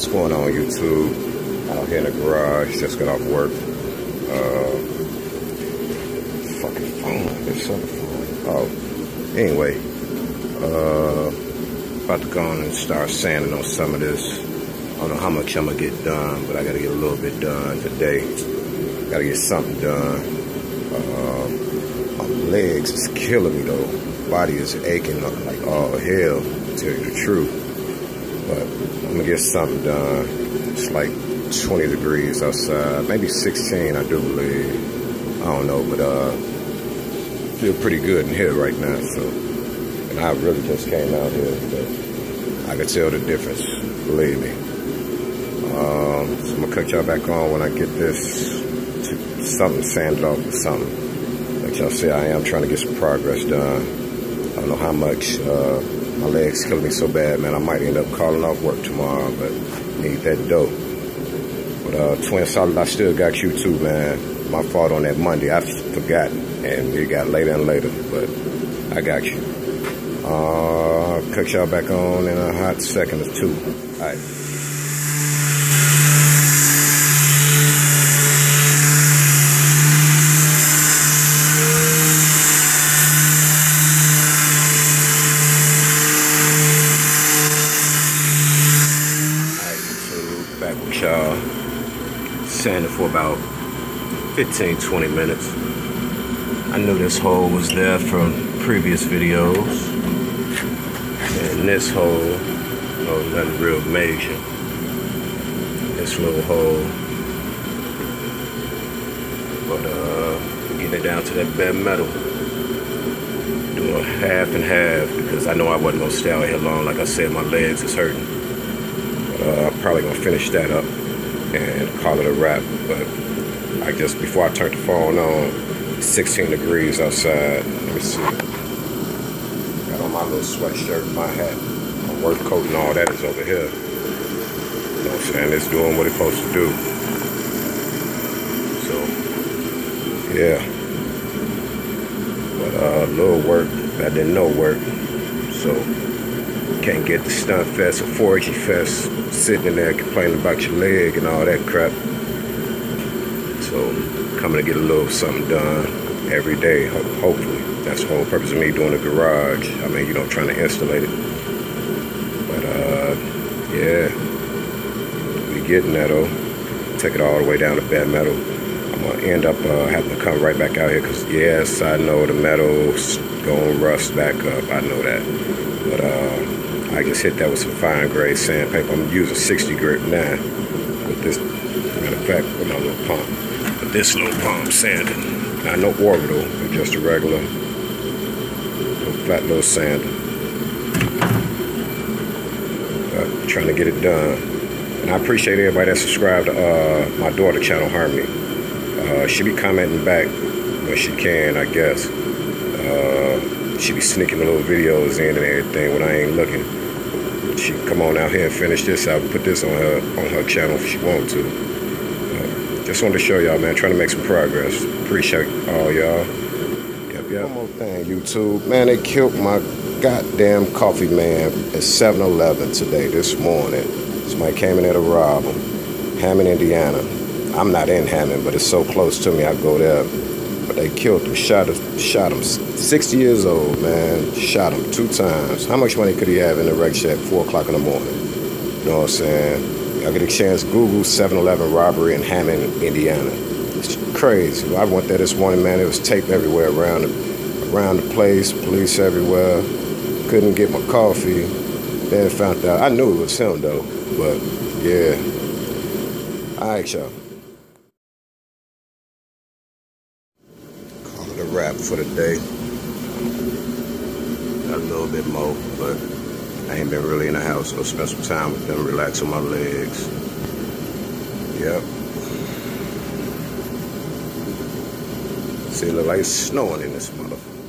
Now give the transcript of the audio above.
What's going on YouTube? Out here in the garage, just got off work. Uh, fucking phone, this other. Oh, anyway, uh, about to go on and start sanding on some of this. I don't know how much I'm gonna get done, but I gotta get a little bit done today. Gotta get something done. Uh, my legs is killing me though. Body is aching like all hell, to tell you the truth. But I'm gonna get something done. It's like 20 degrees outside, maybe 16, I do believe. I don't know, but uh, feel pretty good in here right now. So, and I really just came out here, but I can tell the difference. Believe me. Um, so I'm gonna cut y'all back on when I get this to something sanded off or something. Like y'all see, I am trying to get some progress done. I don't know how much. Uh, my legs killing me so bad, man. I might end up calling off work tomorrow, but need that dough. But uh, Twin Solid, I still got you too, man. My fault on that Monday. I forgot, and it got later and later, but I got you. Uh, cut y'all back on in a hot second or two. All right. Y'all sanding for about 15 20 minutes. I knew this hole was there from previous videos. And this hole oh, nothing real major. This little hole. But uh getting it down to that bare metal. Doing half and half because I know I wasn't gonna stay out here long. Like I said my legs is hurting uh, I'm probably gonna finish that up and call it a wrap. But I guess before I turn the phone on, 16 degrees outside. Let me see. Got on my little sweatshirt, my hat, my work coat, and all that is over here. You know what I'm saying? It's doing what it's supposed to do. So, yeah. But uh, a little work that didn't know work. So can't get the stunt fest or 4G fest sitting in there complaining about your leg and all that crap. So coming to get a little something done every day, hopefully. That's the whole purpose of me doing the garage. I mean, you know, trying to installate it. But uh, yeah, we getting that though. Take it all the way down to bare metal. I'm gonna end up uh, having to come right back out here because yes, I know the metal's gonna rust back up. I know that. But uh, I just hit that with some fine grade sandpaper. I'm using 60 grit now with this, matter of fact, with my little pump. This little pump sanding. Not no orbital, but just a regular little flat little sander. But trying to get it done. And I appreciate everybody that subscribed to uh, my daughter channel, Harmoni. Uh, she be commenting back when she can, I guess. Uh, she be sneaking the little videos in and everything when I ain't looking she come on out here and finish this out, put this on her on her channel if she want to. Uh, just wanted to show y'all, man, trying to make some progress. Appreciate all y'all. Yep, yep. One more thing, YouTube. Man, they killed my goddamn coffee man at 7-Eleven today, this morning. Somebody came in there to rob him. Hammond, Indiana. I'm not in Hammond, but it's so close to me, I go there but they killed him, shot him, shot him. 60 years old, man, shot him two times. How much money could he have in the wreck at 4 o'clock in the morning? You know what I'm saying? I get a chance, Google 7-Eleven robbery in Hammond, Indiana. It's crazy. I went there this morning, man, It was tape everywhere around the, around the place, police everywhere. Couldn't get my coffee. Then found out, I knew it was him though, but yeah. All right, y'all. Wrap for the day. Got a little bit more, but I ain't been really in the house, so spend some time with them, relax on my legs. Yep. See, it look like it's snowing in this motherfucker.